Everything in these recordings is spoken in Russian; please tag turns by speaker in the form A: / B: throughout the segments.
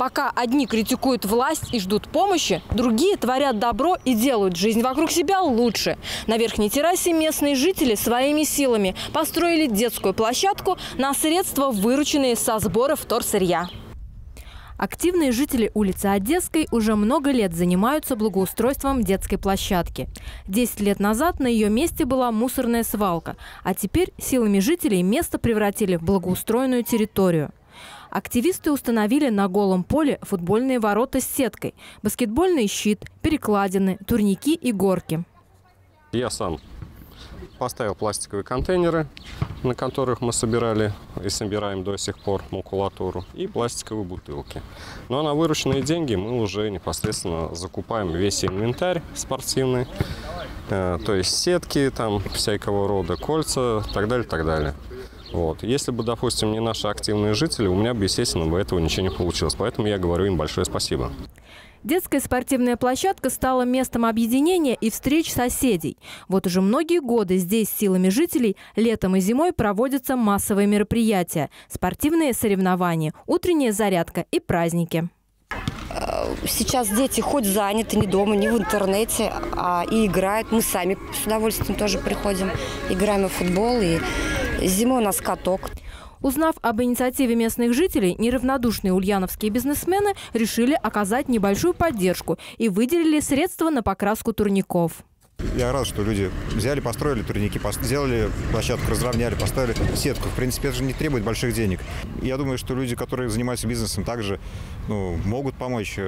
A: Пока одни критикуют власть и ждут помощи, другие творят добро и делают жизнь вокруг себя лучше. На верхней террасе местные жители своими силами построили детскую площадку на средства, вырученные со сборов вторсырья. Активные жители улицы Одесской уже много лет занимаются благоустройством детской площадки. Десять лет назад на ее месте была мусорная свалка, а теперь силами жителей место превратили в благоустроенную территорию. Активисты установили на голом поле футбольные ворота с сеткой, баскетбольный щит, перекладины, турники и горки.
B: Я сам поставил пластиковые контейнеры, на которых мы собирали и собираем до сих пор макулатуру, и пластиковые бутылки. Ну а на вырученные деньги мы уже непосредственно закупаем весь инвентарь спортивный, э, то есть сетки, там всякого рода, кольца, так далее, так далее. Вот. Если бы, допустим, не наши активные жители, у меня бы, естественно, бы этого ничего не получилось. Поэтому я говорю им большое спасибо.
A: Детская спортивная площадка стала местом объединения и встреч соседей. Вот уже многие годы здесь силами жителей летом и зимой проводятся массовые мероприятия, спортивные соревнования, утренняя зарядка и праздники.
C: Сейчас дети хоть заняты не дома, не в интернете, а и играют. Мы сами с удовольствием тоже приходим, играем в футбол, и зимой у нас каток.
A: Узнав об инициативе местных жителей, неравнодушные ульяновские бизнесмены решили оказать небольшую поддержку и выделили средства на покраску турников.
D: Я рад, что люди взяли, построили турники, сделали площадку, разровняли, поставили сетку. В принципе, это же не требует больших денег. Я думаю, что люди, которые занимаются бизнесом, также ну, могут помочь.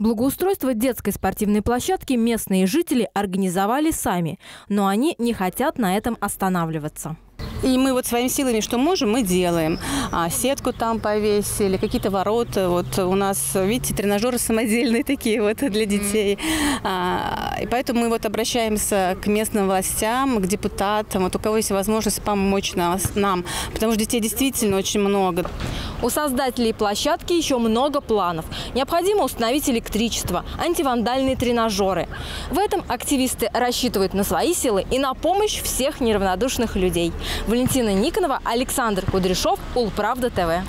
A: Благоустройство детской спортивной площадки местные жители организовали сами, но они не хотят на этом останавливаться.
E: И мы вот своими силами, что можем, мы делаем. А, сетку там повесили, какие-то ворота. Вот у нас, видите, тренажеры самодельные такие вот для детей. А, и поэтому мы вот обращаемся к местным властям, к депутатам, вот у кого есть возможность помочь нас, нам. Потому что детей действительно очень много.
A: У создателей площадки еще много планов. Необходимо установить электричество, антивандальные тренажеры. В этом активисты рассчитывают на свои силы и на помощь всех неравнодушных людей. Валентина Никонова, Александр Кудряшов, Улправда ТВ.